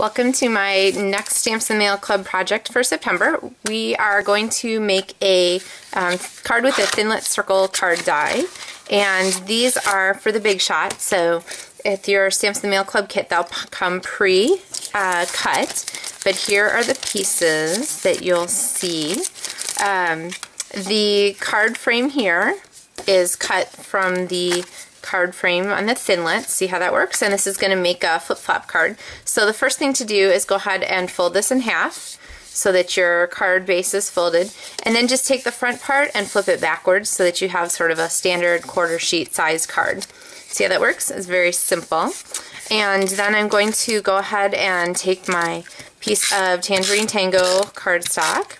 Welcome to my next Stamps the Mail Club project for September. We are going to make a um, card with a Thinlit circle card die and these are for the big shot so if your Stamps the Mail Club kit they'll come pre-cut uh, but here are the pieces that you'll see. Um, the card frame here is cut from the card frame on the Thinlit. See how that works? And this is going to make a flip-flop card. So the first thing to do is go ahead and fold this in half so that your card base is folded. And then just take the front part and flip it backwards so that you have sort of a standard quarter sheet size card. See how that works? It's very simple. And then I'm going to go ahead and take my piece of Tangerine Tango cardstock.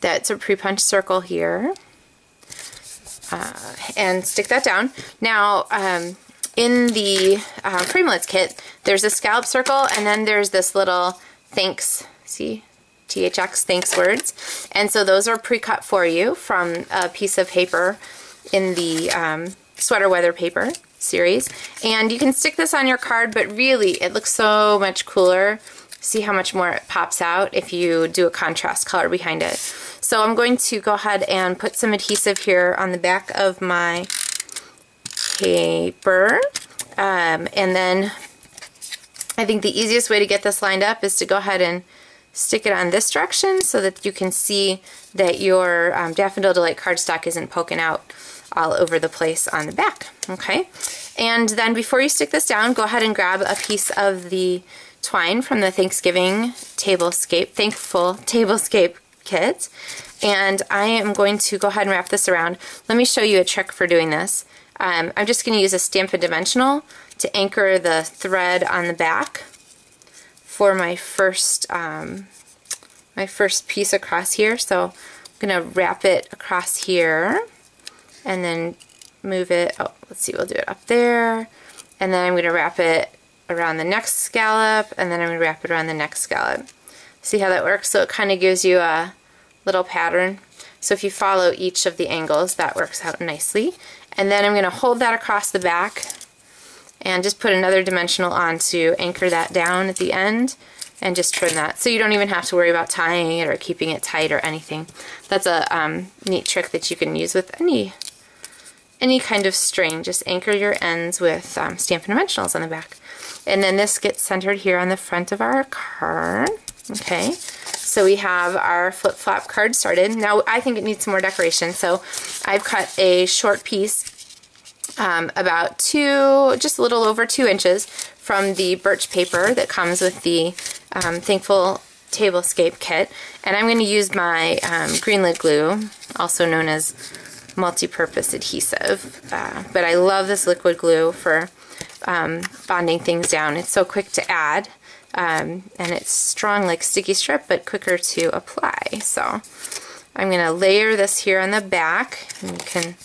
That's a pre-punched circle here uh, and stick that down. Now, um, in the uh, kit, there's a scallop circle, and then there's this little thanks, see, THX thanks words. And so those are pre-cut for you from a piece of paper in the um, sweater weather paper series. And you can stick this on your card, but really it looks so much cooler. See how much more it pops out if you do a contrast color behind it. So I'm going to go ahead and put some adhesive here on the back of my paper. Um, and then I think the easiest way to get this lined up is to go ahead and stick it on this direction so that you can see that your um, Daffodil Delight cardstock isn't poking out all over the place on the back. Okay, and then before you stick this down, go ahead and grab a piece of the twine from the Thanksgiving Tablescape, Thankful Tablescape kit. And I am going to go ahead and wrap this around. Let me show you a trick for doing this. Um, I'm just going to use a Stampin' Dimensional to anchor the thread on the back for my first um, my first piece across here. So I'm going to wrap it across here and then move it, oh, let's see, we'll do it up there. And then I'm going to wrap it around the next scallop and then I'm going to wrap it around the next scallop. See how that works? So it kind of gives you a little pattern. So if you follow each of the angles, that works out nicely. And then I'm going to hold that across the back and just put another dimensional on to anchor that down at the end and just trim that. So you don't even have to worry about tying it or keeping it tight or anything. That's a um, neat trick that you can use with any any kind of string. Just anchor your ends with um, Stampin' Dimensionals on the back. And then this gets centered here on the front of our card. Okay, so we have our flip-flop card started. Now I think it needs some more decoration, so I've cut a short piece um, about two, just a little over two inches from the birch paper that comes with the um, Thankful Tablescape kit. And I'm going to use my um, green lid glue, also known as multi-purpose adhesive. Uh, but I love this liquid glue for um, bonding things down. It's so quick to add um, and it's strong like sticky strip but quicker to apply. So I'm going to layer this here on the back and you can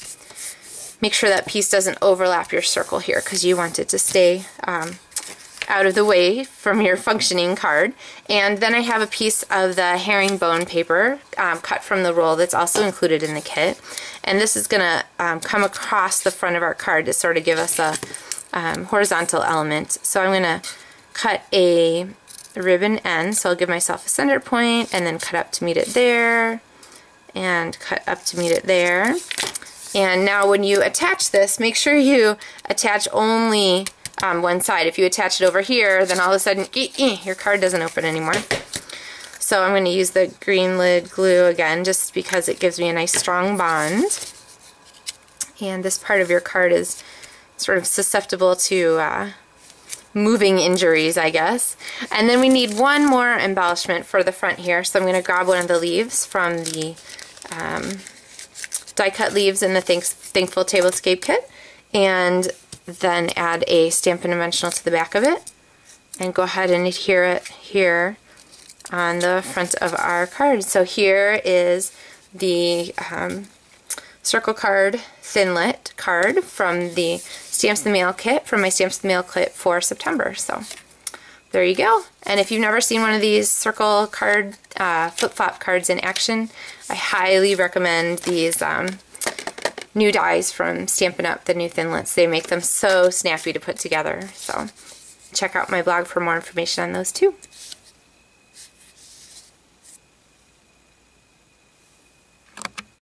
make sure that piece doesn't overlap your circle here because you want it to stay um, out of the way from your functioning card. And then I have a piece of the herringbone paper um, cut from the roll that's also included in the kit. And this is going to um, come across the front of our card to sort of give us a um, horizontal element. So I'm going to cut a ribbon end, so I'll give myself a center point and then cut up to meet it there and cut up to meet it there. And now when you attach this, make sure you attach only um, one side. If you attach it over here, then all of a sudden your card doesn't open anymore. So I'm going to use the green lid glue again just because it gives me a nice strong bond. And this part of your card is sort of susceptible to uh, moving injuries, I guess. And then we need one more embellishment for the front here. So I'm going to grab one of the leaves from the um, die cut leaves in the Thanks Thankful Tablescape kit and then add a Stampin' Dimensional to the back of it and go ahead and adhere it here on the front of our card. So here is the um, circle card Thinlit card from the Stamps the Mail kit, from my Stamps the Mail kit for September. So there you go. And if you've never seen one of these circle card, uh, flip-flop cards in action, I highly recommend these um, new dies from Stampin' Up! the new Thinlits. They make them so snappy to put together. So check out my blog for more information on those too.